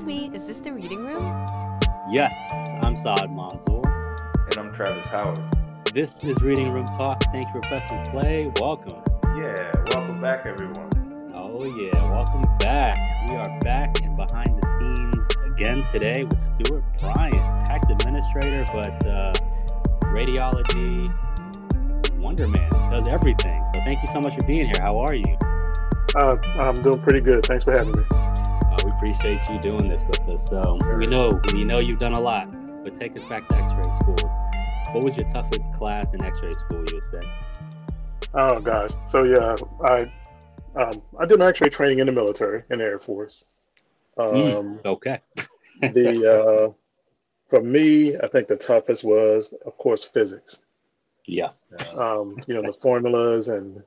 Excuse me, is this the reading room? Yes, I'm Saad Mansour. And I'm Travis Howard. This is Reading Room Talk. Thank you for pressing play. Welcome. Yeah, welcome back, everyone. Oh, yeah, welcome back. We are back and behind the scenes again today with Stuart Bryant, PACS administrator, but uh, radiology Wonder Man does everything. So thank you so much for being here. How are you? Uh, I'm doing pretty good. Thanks for having me. Appreciate you doing this with us. So we know we know you've done a lot, but take us back to X-ray school. What was your toughest class in X-ray school? You would say? Oh gosh. So yeah, I um, I did my X-ray training in the military in the Air Force. Um, mm, okay. the uh, for me, I think the toughest was, of course, physics. Yeah. Um, you know the formulas and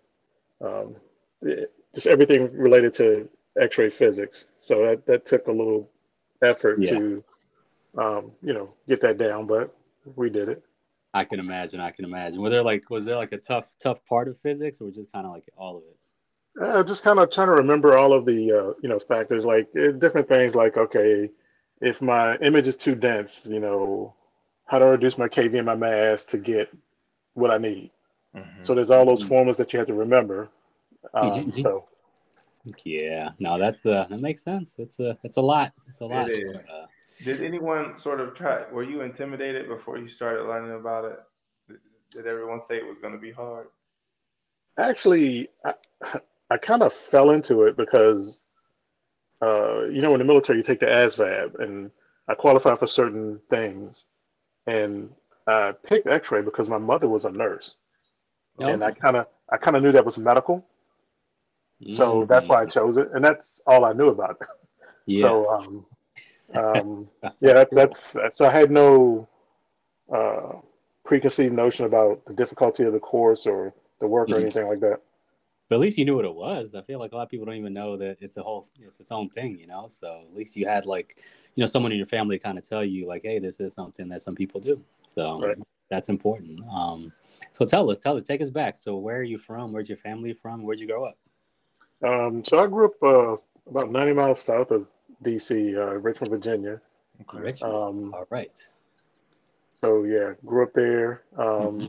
um, it, just everything related to X-ray physics. So that that took a little effort yeah. to, um, you know, get that down, but we did it. I can imagine. I can imagine. Was there like was there like a tough tough part of physics, or just kind of like all of it? Uh, just kind of trying to remember all of the uh, you know factors, like uh, different things, like okay, if my image is too dense, you know, how do I reduce my KV and my mass to get what I need? Mm-hmm. So there's all those mm-hmm. formulas that you have to remember. Um, mm-hmm. So yeah, no, that's uh that makes sense. It's a it's a lot. It's a lot. It is. Uh, did anyone sort of try? Were you intimidated before you started learning about it? Did, did everyone say it was going to be hard? Actually, I, I kind of fell into it because, uh, you know, in the military, you take the ASVAB, and I qualified for certain things, and I picked X-ray because my mother was a nurse, oh. and I kind of I kind of knew that was medical, so mm-hmm. that's why I chose it, and that's all I knew about it. Yeah. So um, um, yeah, that, that's, that's so I had no uh, preconceived notion about the difficulty of the course or the work or mm-hmm. anything like that. But at least you knew what it was. I feel like a lot of people don't even know that it's a whole, it's its own thing, you know. So at least you had like, you know, someone in your family kind of tell you like, hey, this is something that some people do. So right. that's important. Um, so tell us, tell us, take us back. So where are you from? Where's your family from? Where'd you grow up? Um, so I grew up uh, about 90 miles south of DC, uh, Richmond, Virginia. Okay. Richmond. Um, All right. So yeah, grew up there. Um, mm-hmm.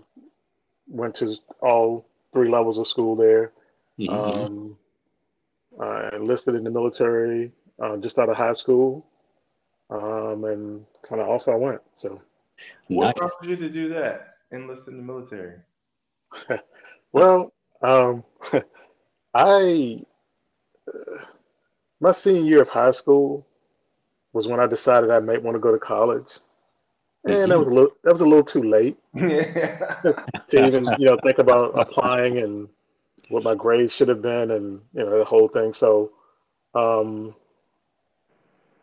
Went to all three levels of school there. Mm-hmm. Um, I enlisted in the military uh, just out of high school, um, and kind of off I went. So, what nice. prompted you to do that? Enlist in the military. well, um, I uh, my senior year of high school was when I decided I might want to go to college. And that was a little that was a little too late to even you know think about applying and what my grades should have been and you know the whole thing. So, um,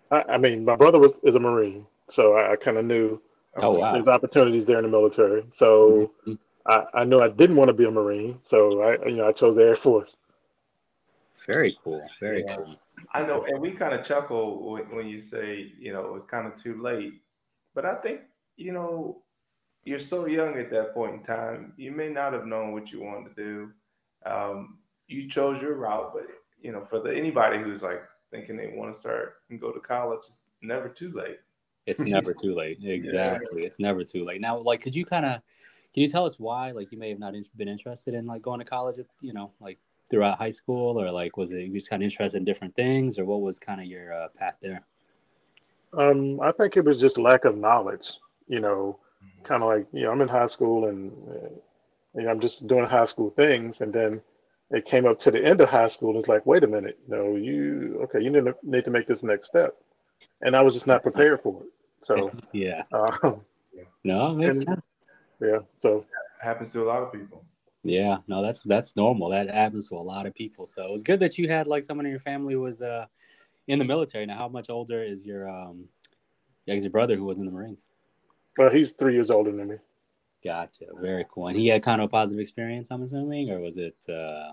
I, I mean, my brother was is a Marine, so I, I kind of knew oh, wow. there's opportunities there in the military. So mm-hmm. I, I knew I didn't want to be a Marine, so I you know I chose the Air Force. Very cool. Very yeah. cool. I know, and we kind of chuckle when you say, you know, it's kind of too late. But I think, you know, you're so young at that point in time. You may not have known what you wanted to do. Um, you chose your route, but you know, for the, anybody who's like thinking they want to start and go to college, it's never too late. It's never too late. Exactly. Yeah. It's never too late. Now, like, could you kind of, can you tell us why? Like, you may have not been interested in like going to college. At, you know, like throughout high school, or like was it you just kind of interested in different things, or what was kind of your uh, path there? Um, I think it was just lack of knowledge. You know, mm-hmm. kind of like you know, I'm in high school and uh, you know, I'm just doing high school things, and then it came up to the end of high school. And it's like, wait a minute, you know, you okay? You need to need to make this next step, and I was just not prepared for it. So yeah, um, no, makes and, sense. Yeah, so it happens to a lot of people. Yeah, no, that's that's normal. That happens to a lot of people. So it was good that you had like someone in your family was uh in the military. Now, how much older is your um yeah, your brother who was in the Marines? Well, he's three years older than me. Gotcha. Very cool. And he had kind of a positive experience, I'm assuming, or was it uh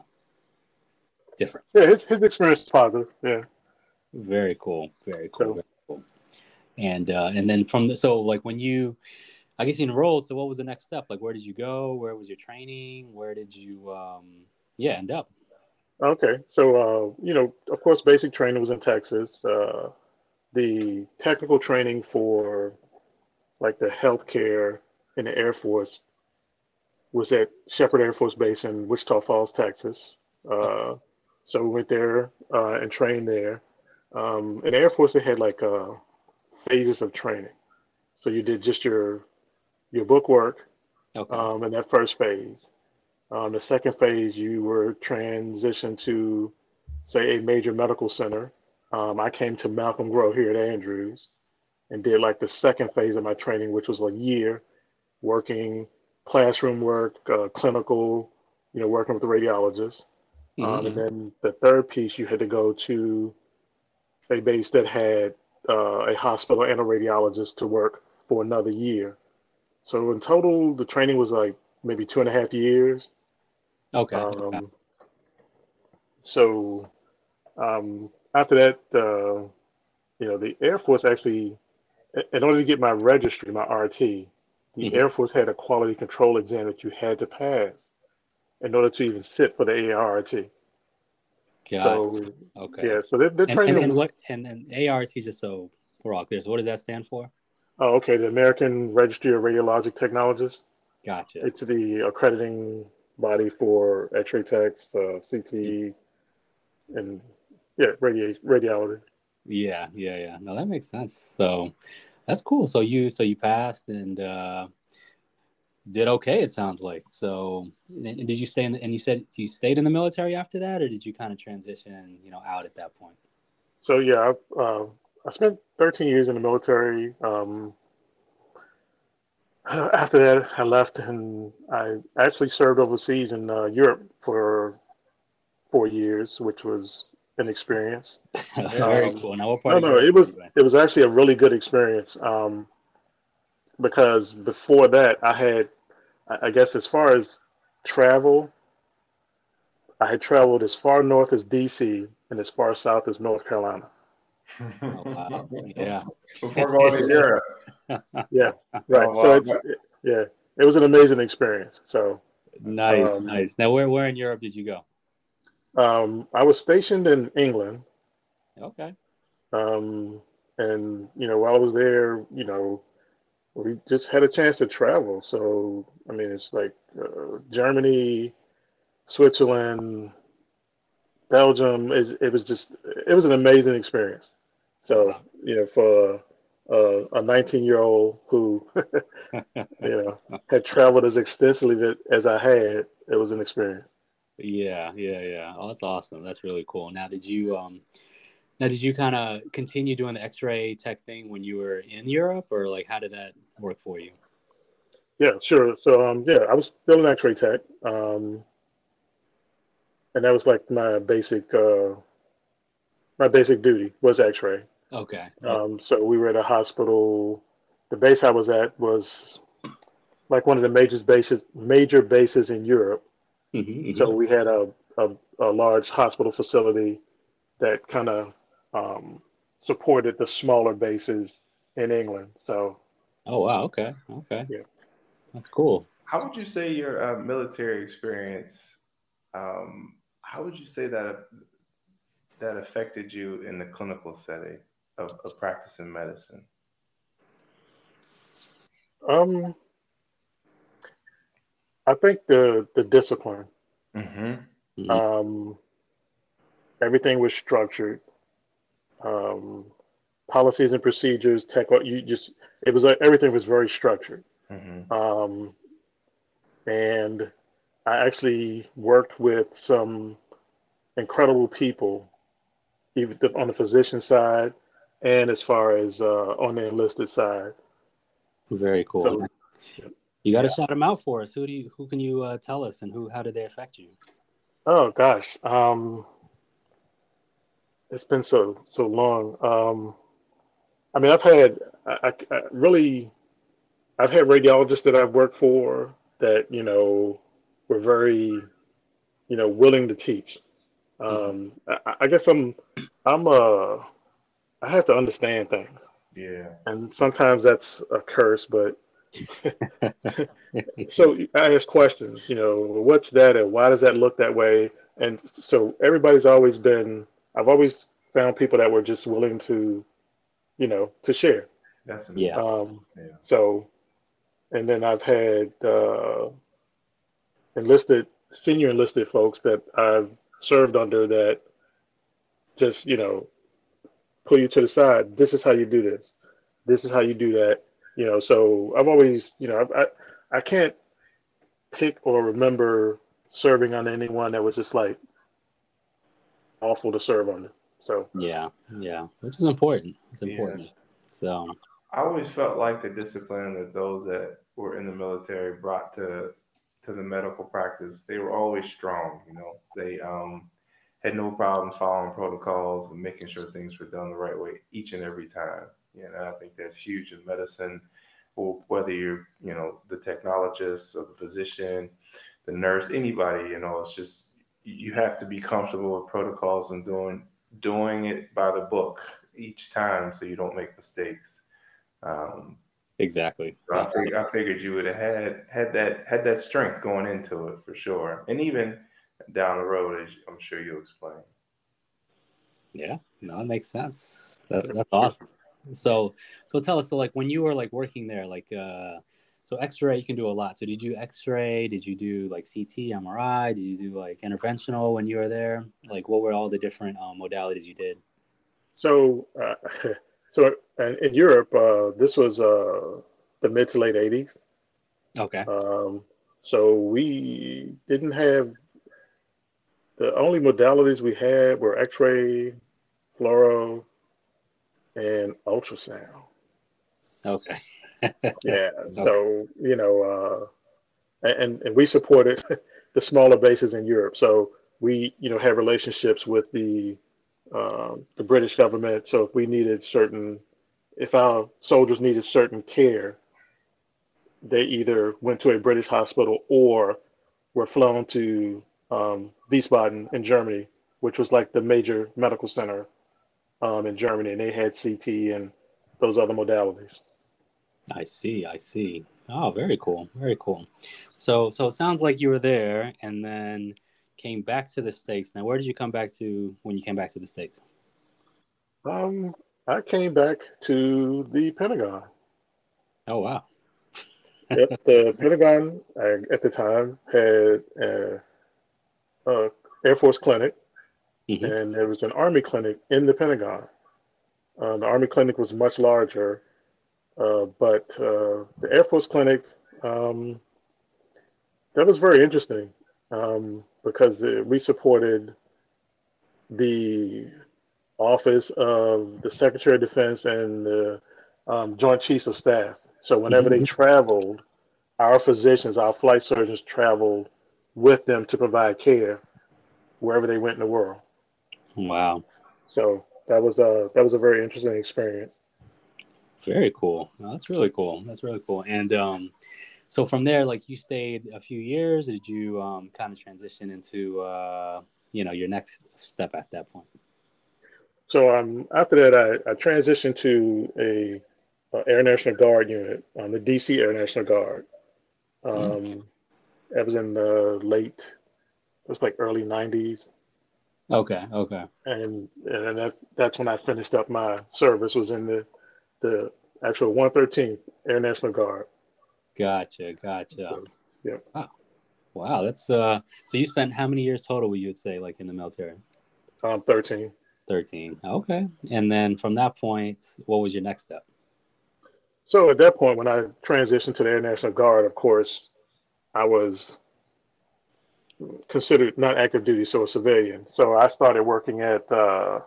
different? Yeah, his his experience was positive. Yeah. Very cool. Very cool. So, very cool. And uh and then from the so like when you I guess you enrolled. So what was the next step? Like, where did you go? Where was your training? Where did you, um, yeah, end up? Okay, so uh, you know, of course, basic training was in Texas. Uh, the technical training for like the healthcare in the Air Force was at Sheppard Air Force Base in Wichita Falls, Texas. Uh, so we went there uh, and trained there. Um, in the Air Force, they had like uh, phases of training. So you did just your your book work Okay. um, in that first phase. Um, the second phase, you were transitioned to, say, a major medical center. Um, I came to Malcolm Grow here at Andrews and did like the second phase of my training, which was a year working classroom work, uh, clinical, you know, working with the radiologist. Um, Mhm. and then the third piece, you had to go to a base that had uh, a hospital and a radiologist to work for another year. So in total, the training was like maybe two and a half years. okay. Um, so um, after that, uh, you know, the Air Force actually, in order to get my registry, my RT, the Mhm. Air Force had a quality control exam that you had to pass in order to even sit for the ART. Got So it. Okay. yeah, so they're, they're And, training. and, and what and, and ART just so we're all clear. So what does that stand for? Oh, okay, the American Registry of Radiologic Technologists. Gotcha. It's the accrediting body for X-ray techs, uh, CT, and yeah, radi- radiology. Yeah, yeah, yeah. No, that makes sense. So that's cool. So you so you passed and uh did okay, it sounds like. So did you stay in the, and you said you stayed in the military after that or did you kind of transition, you know, out at that point? So yeah, I, uh, I spent 13 years in the military. Um, after that, I left and I actually served overseas in uh, Europe for four years, which was an experience. Very Um, cool. Now what part No, no, it was it was actually a really good experience. Um, because before that, I had, I guess, as far as travel, I had traveled as far north as DC and as far south as North Carolina. Oh, wow. Yeah. Before going to Europe. Yeah, right. Oh, So it's it- yeah, it was an amazing experience. So Nice, Um, nice. Now where where in Europe did you go? um, I was stationed in England, Okay. um, and you know while I was there, you know, we just had a chance to travel. So I mean, it's like uh, Germany, Switzerland, Belgium. Is it was just it was an amazing experience. So you know for uh, a 19 year old who you know had traveled as extensively that- as I had, it was an experience. Yeah, yeah, yeah. Oh, that's awesome. That's really cool. Now, did you um, now did you kind of continue doing the X-ray tech thing when you were in Europe, or like how did that work for you? Yeah, sure. So um, yeah, I was still an X-ray tech, um, and that was like my basic uh, my basic duty was X-ray. Okay. Um, so we were at a hospital. The base I was at was like one of the major bases major bases in Europe. Mhm, So we had a, a, a large hospital facility that kind of um, supported the smaller bases in England. So Oh wow. Okay. Okay. Yeah. That's cool. How would you say your uh, military experience? Um, how would you say that that affected you in the clinical setting of, of practicing medicine? um, I think the the discipline. Mm-hmm. Mhm. Um, everything was structured. Um, policies and procedures, tech. You just it was like everything was very structured. Mm-hmm. Um, and I actually worked with some incredible people, even on the physician side and as far as uh, on the enlisted side. Very cool. So, you got to yeah. shout them out for us. Who do you? Who can you uh, tell us, and who? How did they affect you? Oh gosh, um, it's been so so long. Um, I mean, I've had I, I, I really, I've had radiologists that I've worked for that you know were very, you know, willing to teach. Um, I, I guess I'm I'm uh I have to understand things, Yeah. and sometimes that's a curse, but so I ask questions, you know, what's that and why does that look that way? And so everybody's always been, I've always found people that were just willing to you know, to share. That's Yeah. Um, yeah. so, and then I've had uh, enlisted, senior enlisted folks that I've served under that just, you know, pull you to the side. This is how you do this. This is how you do that. You know, so I've always, you know, I, I, I can't pick or remember serving on anyone that was just like awful to serve under. So, Yeah, yeah, which is important. It's Yeah. important. So I always felt like the discipline that those that were in the military brought to to the medical practice, they were always strong. You know, they um, had no problem following protocols and making sure things were done the right way each and every time. You know, I think that's huge in medicine. Or whether you're, you know, the technologist or the physician, the nurse, anybody, you know, it's just you have to be comfortable with protocols and doing doing it by the book each time so you don't make mistakes. Um, exactly. so I, fig- I figured you would have had had that had that strength going into it for sure, and even down the road, as I'm sure you'll explain. Yeah, no, it makes sense. That's that's awesome. So so tell us, so like when you were like working there, like uh so X-ray you can do a lot. So did you X-ray? Did you do like CT, MRI? Did you do like interventional when you were there? Like what were all the different um, modalities you did? so, uh, so uh, in Europe, uh, this was uh, the mid to late 80s. Okay. Um, so we didn't have the only modalities we had were X-ray, fluoro, and ultrasound. Okay. Yeah. So you know, uh, and and we supported the smaller bases in Europe. So we you know have relationships with the um, the British government. So if we needed certain, if our soldiers needed certain care, they either went to a British hospital or were flown to um, Wiesbaden in Germany, which was like the major medical center um, in Germany, and they had CT and those other modalities. I see. I see. Oh, very cool. Very cool. So so it sounds like you were there and then came back to the states. Now, where did you come back to when you came back to the states? Um, I came back to the Pentagon. Oh wow. Yep, the Pentagon uh, at the time had a, a Air Force clinic, Mhm. and there was an Army clinic in the Pentagon. Uh, the Army clinic was much larger, uh, but uh, the Air Force clinic um, that was very interesting um, because uh, we supported the office of the Secretary of Defense and the um, Joint Chiefs of Staff. So whenever they Mhm. traveled, our physicians, our flight surgeons traveled with them to provide care wherever they went in the world. Wow. So that was a that was a very interesting experience. Very cool. No, that's really cool. That's really cool. And um, so from there, like you stayed a few years. Did you um, kind of transition into uh, you know your next step at that point? So um, after that, I, I transitioned to a, a Air National Guard unit, um, the DC Air National Guard. Um, That was in the late, it was like early '90s, Okay. Okay. and and that that's when I finished up my service. Was in the the actual 113th Air National Guard. Gotcha. Gotcha. So, yep. Wow. That's uh. So you spent how many years total? Would you say like in the military? Um, 13. Thirteen. Okay. And then from that point, what was your next step? So at that point, when I transitioned to the Air National Guard, of course, I was considered not active duty, so a civilian. So I started working at uh,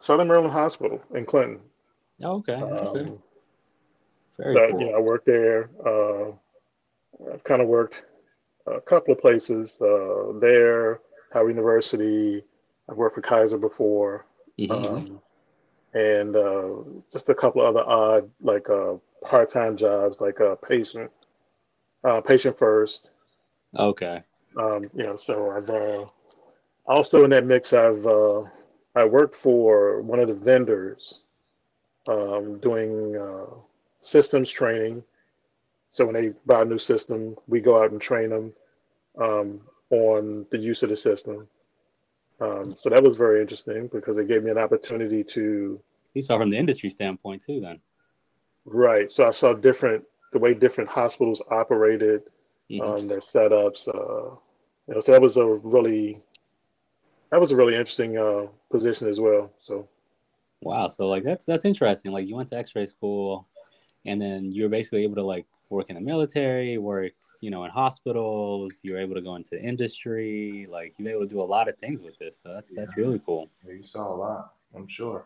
Southern Maryland Hospital in Clinton. Okay. okay. Um, Very so, cool. know, I worked there. Uh, I've kind of worked a couple of places uh, there, Howard University. I've worked for Kaiser before, Mhm. um, and uh, just a couple of other odd, like uh, part-time jobs, like a patient, uh, patient first. okay. Um, you know, so I've uh, also in that mix, I've uh, I worked for one of the vendors um, doing uh, systems training. So when they buy a new system, we go out and train them um, on the use of the system. Um, so that was very interesting because it gave me an opportunity to You saw from the industry standpoint too, then. Right. So I saw different the way different hospitals operated, mm-hmm. um, their setups. Uh, you know, so that was a really that was a really interesting uh, position as well. So. Wow. So like that's that's interesting. Like you went to X-ray school, and then you were basically able to like work in the military, work you know in hospitals. You were able to go into industry. Like you were able to do a lot of things with this. So that's yeah. that's really cool. Yeah, you saw a lot. I'm sure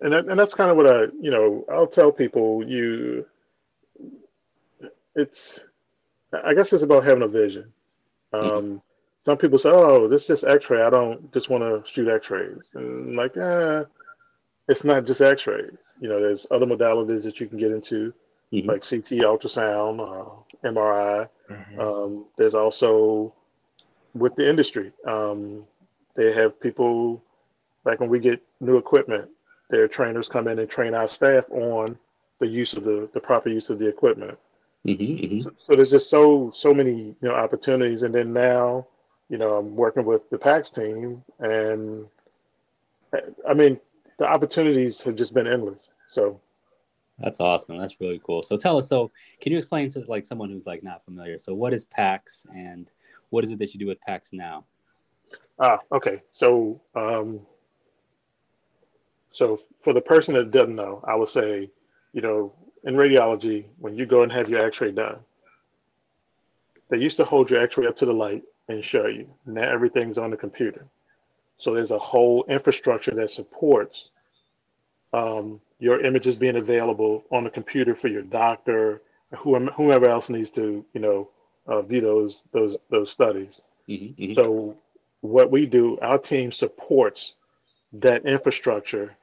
and that, and that's kind of what I you know I'll tell people you it's I guess it's about having a vision. Um, mm-hmm. Some people say, "Oh, this is just X-ray. I don't just want to shoot X-rays." And I'm like, eh, it's not just X-rays. You know, there's other modalities that you can get into, mm-hmm. like CT, ultrasound, uh, MRI. Mm-hmm. Um, there's also with the industry, um, they have people like when we get new equipment, their trainers come in and train our staff on the use of the, the proper use of the equipment. Mm-hmm, mm-hmm. So, so, there's just so so many you know opportunities, and then now you know I'm working with the PACS team, and I mean the opportunities have just been endless. So that's awesome. That's really cool. So tell us. So can you explain to like someone who's like not familiar? So what is PACS, and what is it that you do with PACS now? Ah, okay. So um, so for the person that doesn't know, I would say, you know, in radiology, when you go and have your X-ray done, they used to hold your X-ray up to the light and show you. Now everything's on the computer. So there's a whole infrastructure that supports um, your images being available on the computer for your doctor, whomever else needs to, you know, uh, view those those those studies. Mm-hmm, mm-hmm. So what we do, our team supports that infrastructure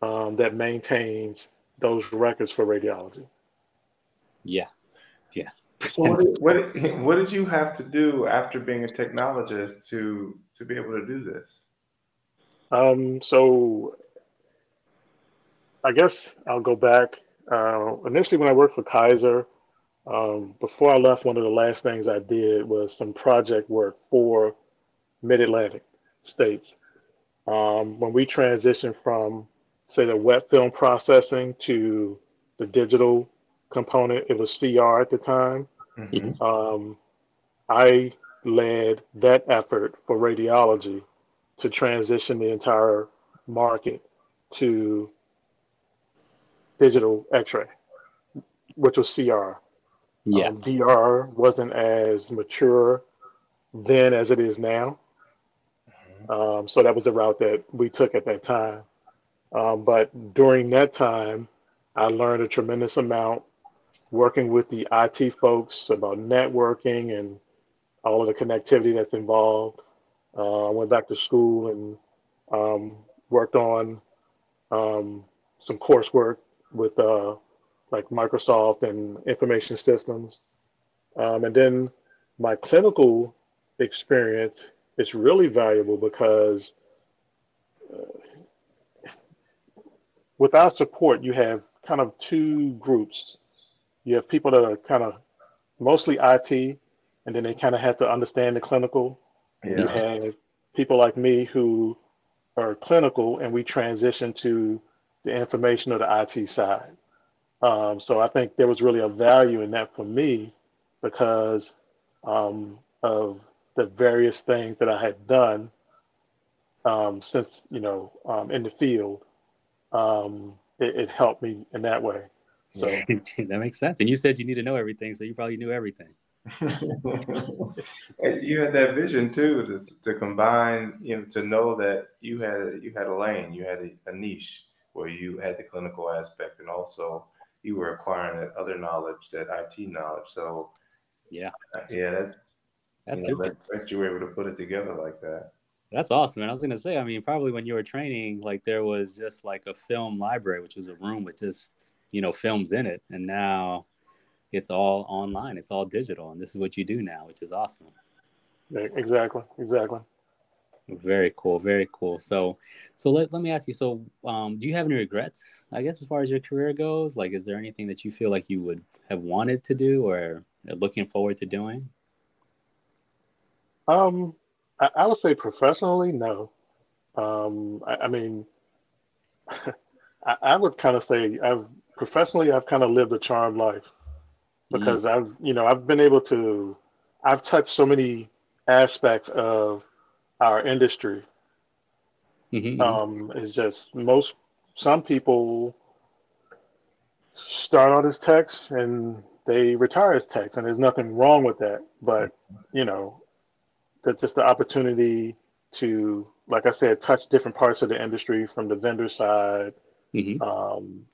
um, that maintains those records for radiology. Yeah, yeah. so what did, what did, what did you have to do after being a technologist to to be able to do this? Um, so I guess I'll go back. Uh, initially, when I worked for Kaiser, um, before I left, one of the last things I did was some project work for Mid Atlantic states. Um, when we transitioned from say the wet film processing to the digital component. It was CR at the time. Mm-hmm. Um, I led that effort for radiology to transition the entire market to digital X-ray, which was CR. Yeah, um, DR wasn't as mature then as it is now. Mm-hmm. Um, so that was the route that we took at that time. Um, but during that time, I learned a tremendous amount working with the IT folks about networking and all of the connectivity that's involved. Uh, I went back to school and um, worked on um, some coursework with uh, like Microsoft and information systems. Um, and then my clinical experience is really valuable because uh, with our support, you have kind of two groups. You have people that are kind of mostly IT, and then they kind of have to understand the clinical. Yeah. You have people like me who are clinical, and we transition to the information or the IT side. Um, so I think there was really a value in that for me because um, of the various things that I had done um, since you know um, in the field um, it, it, helped me in that way. So that makes sense. And you said you need to know everything, so you probably knew everything. you had that vision too to, to combine, you know, to know that you had you had a lane, you had a, a niche where you had the clinical aspect, and also you were acquiring that other knowledge, that IT knowledge. So, yeah, uh, yeah, that's that's you know, that, that you were able to put it together like that. That's awesome. And I was gonna say, I mean, probably when you were training, like there was just like a film library, which was a room with just you know films in it, and now it's all online. It's all digital, and this is what you do now, which is awesome. Exactly. Exactly. Very cool. Very cool. So, so let, let me ask you. So, um, do you have any regrets? I guess as far as your career goes, like, is there anything that you feel like you would have wanted to do or looking forward to doing? Um, I, I would say professionally, no. Um, I, I, mean, I, I would kind of say I've professionally I've kind of lived a charmed life because mm-hmm. I've you know I've been able to I've touched so many aspects of our industry. Mm-hmm. Um, it's just most some people start out as techs and they retire as techs, and there's nothing wrong with that. But you know, that's just the opportunity to, like I said, touch different parts of the industry from the vendor side, mm-hmm. um,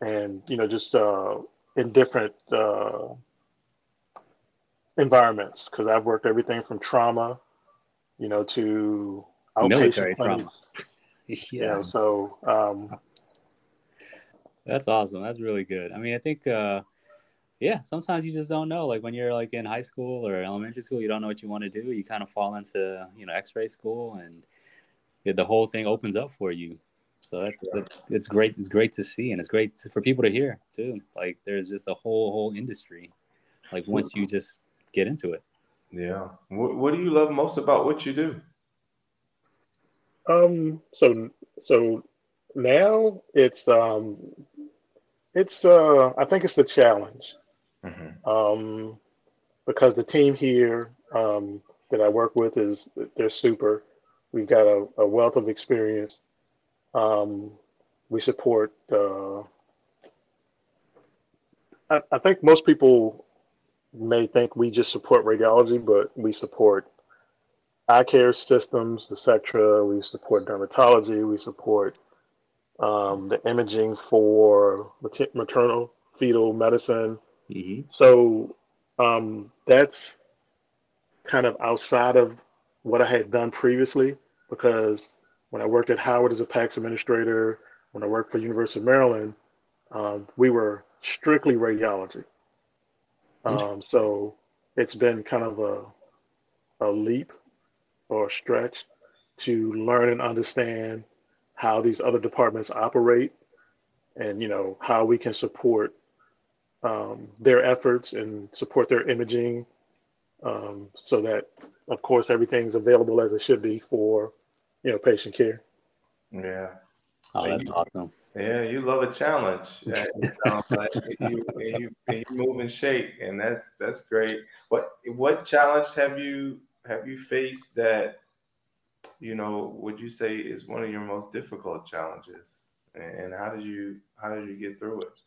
and you know, just uh, in different uh, environments. Because I've worked everything from trauma, you know, to military trauma. yeah. You know, so um, that's awesome. That's really good. I mean, I think, uh, yeah, sometimes you just don't know. Like when you're like in high school or elementary school, you don't know what you want to do. You kind of fall into, you know, X-ray school, and the whole thing opens up for you. So that's, that's it's great. It's great to see, and it's great to, for people to hear too. Like there's just a whole whole industry. Like once you just get into it. Yeah. What, what do you love most about what you do? Um. So so now it's um it's uh, I think it's the challenge, mm-hmm. um, because the team here um, that I work with is they're super. We've got a, a wealth of experience. Um, we support. Uh, I, I think most people may think we just support radiology, but we support eye care systems, etc. We support dermatology. We support um, the imaging for maternal fetal medicine. Mm-hmm. So um, that's kind of outside of what I had done previously because when I worked at Howard as a PACS administrator, when I worked for University of Maryland, um, we were strictly radiology. Um, so it's been kind of a, a leap or a stretch to learn and understand how these other departments operate and you know how we can support um, their efforts and support their imaging um, so that of course everything's available as it should be for you know patient care yeah oh that's you, awesome yeah you love a challenge it sounds like you, you, you move and shake and that's that's great what what challenge have you have you faced that you know, would you say is one of your most difficult challenges? And how did you how did you get through it?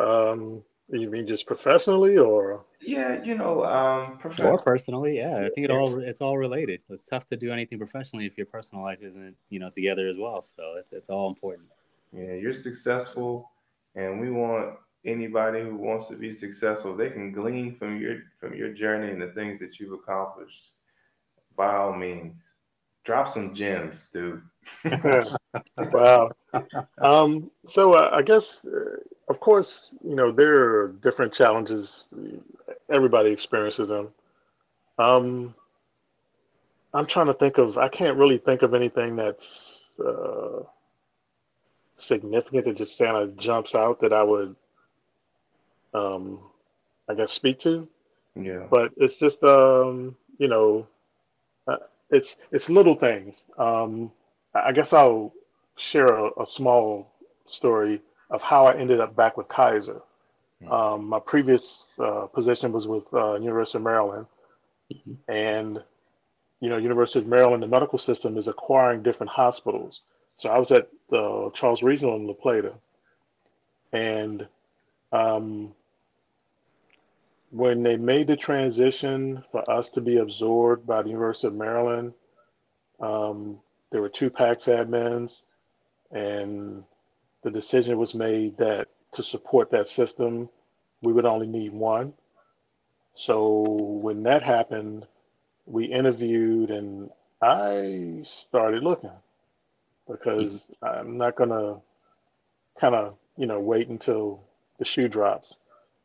Um, you mean just professionally or? Yeah, you know, um, professionally. Or personally, yeah. I think it all it's all related. It's tough to do anything professionally if your personal life isn't, you know, together as well. So it's it's all important. Yeah, you're successful, and we want anybody who wants to be successful. They can glean from your from your journey and the things that you've accomplished by all means, drop some gems, dude. wow. Um, so uh, I guess, uh, of course, you know there are different challenges. Everybody experiences them. Um, I'm trying to think of. I can't really think of anything that's uh, significant that just kind of jumps out that I would, um, I guess, speak to. Yeah. But it's just, um, you know, uh, it's it's little things. Um, I guess I'll share a, a, small story of how I ended up back with Kaiser. Mm-hmm. Um, my previous uh, position was with uh, University of Maryland, mm-hmm. and you know, University of Maryland, the medical system is acquiring different hospitals. So I was at the Charles Regional in La Plata, and um, when they made the transition for us to be absorbed by the University of Maryland, um, there were two PACS admins, and the decision was made that to support that system, we would only need one. So when that happened, we interviewed, and I started looking because I'm not gonna kind of you know wait until the shoe drops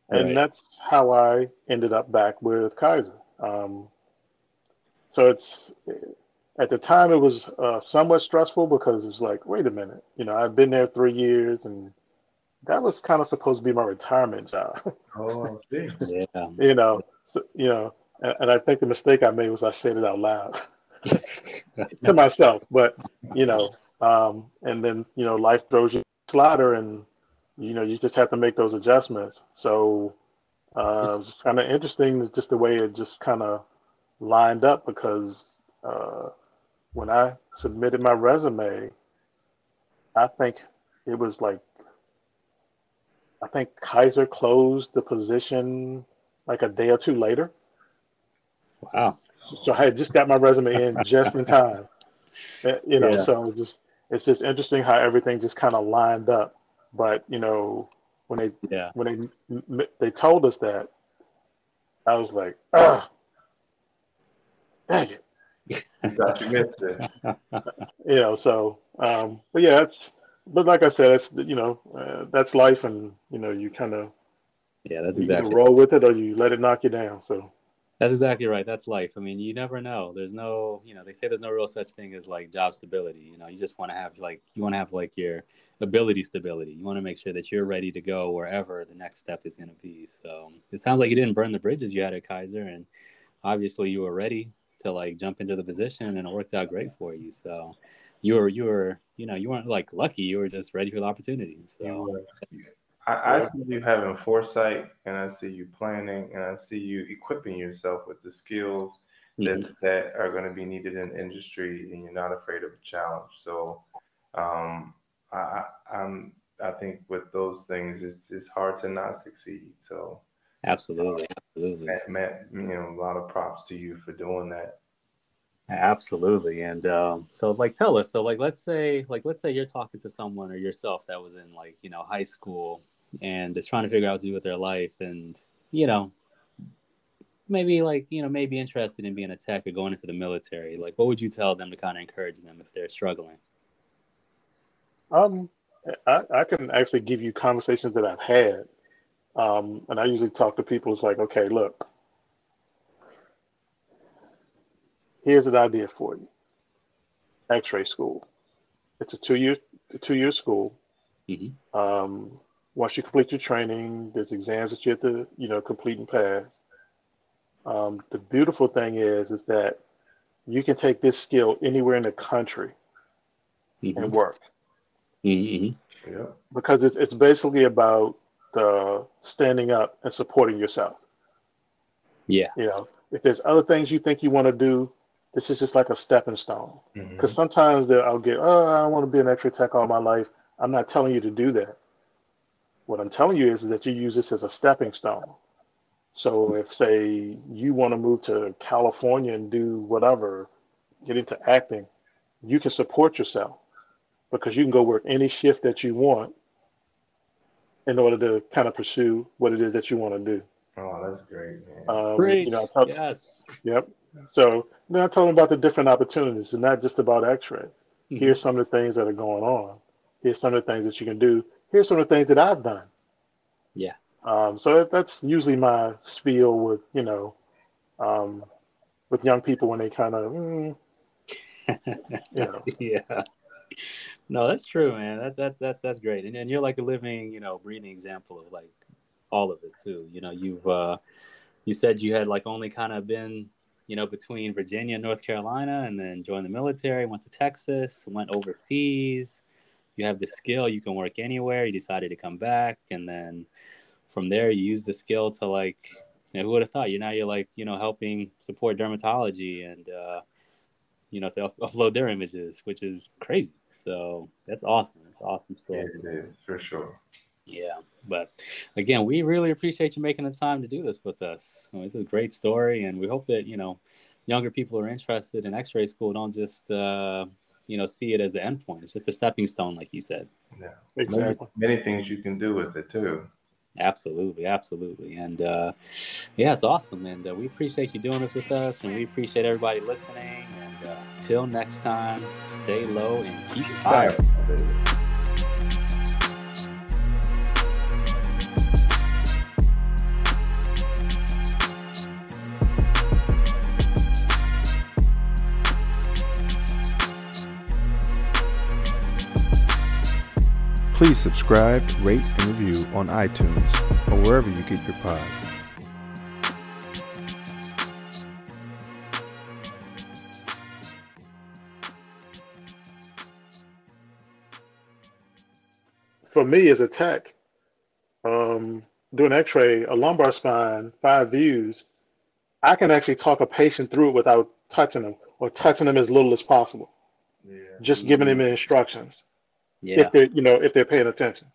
and right. that's how I ended up back with Kaiser. Um, so it's at the time it was uh, somewhat stressful because it's like, wait a minute, you know, I've been there three years and that was kind of supposed to be my retirement job. Oh, I see. yeah. You know, so, you know, and, and, I think the mistake I made was I said it out loud. to myself. But you know, um, and then you know, life throws you a slider, and you know, you just have to make those adjustments. So uh, it's kind of interesting, just the way it just kind of lined up because uh, when I submitted my resume, I think it was like I think Kaiser closed the position like a day or two later. Wow. So I had just got my resume in just in time. You know, yeah. so just it's just interesting how everything just kind of lined up. But you know, when they yeah. when they they told us that, I was like, ah, dang it. you know, so um, but yeah, it's but like I said, it's you know uh, that's life, and you know you kind of yeah, that's exactly roll with it or you let it knock you down. So that's exactly right. That's life. I mean, you never know. There's no, you know, they say there's no real such thing as like job stability. You know, you just want to have like you want to have like your ability stability. You want to make sure that you're ready to go wherever the next step is going to be. So it sounds like you didn't burn the bridges you had at Kaiser, and obviously you were ready to like jump into the position, and it worked out great for you. So you were you were you know you weren't like lucky. You were just ready for the opportunity. So I, I, see you having foresight and i see you planning and i see you equipping yourself with the skills mm-hmm. that, that are going to be needed in industry and you're not afraid of a challenge. So um, I, I'm I think with those things it's it's hard to not succeed. So absolutely absolutely Matt, you know a lot of props to you for doing that Absolutely. And um, so like tell us, so like let's say like let's say you're talking to someone or yourself that was in like, you know, high school and is trying to figure out what to do with their life and, you know, maybe like, you know, maybe interested in being a tech or going into the military. Like what would you tell them to kind of encourage them if they're struggling? Um I, I can actually give you conversations that I've had. Um, and I usually talk to people. It's like, okay, look, here's an idea for you. X-ray school. It's a two-year two-year school. Mm-hmm. Um, once you complete your training, there's exams that you have to you know complete and pass. Um, the beautiful thing is is that you can take this skill anywhere in the country mm-hmm. and work. Mm-hmm. Yeah. Because it's it's basically about the standing up and supporting yourself. Yeah. You know, if there's other things you think you want to do, this is just like a stepping stone. Because mm-hmm. sometimes I'll get, oh, I want to be an X-ray tech all my life. I'm not telling you to do that. What I'm telling you is, is that you use this as a stepping stone. So if, say, you want to move to California and do whatever, get into acting, you can support yourself because you can go work any shift that you want in order to kind of pursue what it is that you want to do. Oh, that's great, man. Um, great. You know, yes. Yep. So then I told them about the different opportunities and not just about x-ray. Mm-hmm. Here's some of the things that are going on. Here's some of the things that you can do. Here's some of the things that I've done. Yeah. Um, so that, that's usually my spiel with, you know, um, with young people when they kind of, mm, you know. yeah. No, that's true, man. That, that, that's, that's great. And, and you're like a living, you know, breathing example of like all of it too. You know, you've, uh, you said you had like only kind of been you know, between Virginia and North Carolina, and then joined the military, went to Texas, went overseas. You have the skill, you can work anywhere. You decided to come back, and then from there, you use the skill to like, you know, who would have thought? You now you're like, you know, helping support dermatology and, uh, you know, to upload their images, which is crazy. So that's awesome. That's awesome story. It is for sure. Yeah, but again, we really appreciate you making the time to do this with us. It's a great story, and we hope that you know younger people are interested in X-ray school. Don't just uh, you know see it as an endpoint. It's just a stepping stone, like you said. Yeah, exactly. Many, many things you can do with it too. Absolutely, absolutely, and uh, yeah, it's awesome, and uh, we appreciate you doing this with us, and we appreciate everybody listening. And uh, till next time, stay low and keep fire. Please subscribe, rate, and review on iTunes or wherever you get your pods. For me as a tech, um, doing X-ray, a lumbar spine, five views, I can actually talk a patient through it without touching them or touching them as little as possible. Yeah. Just giving them instructions Yeah. if they're you know if they're paying attention.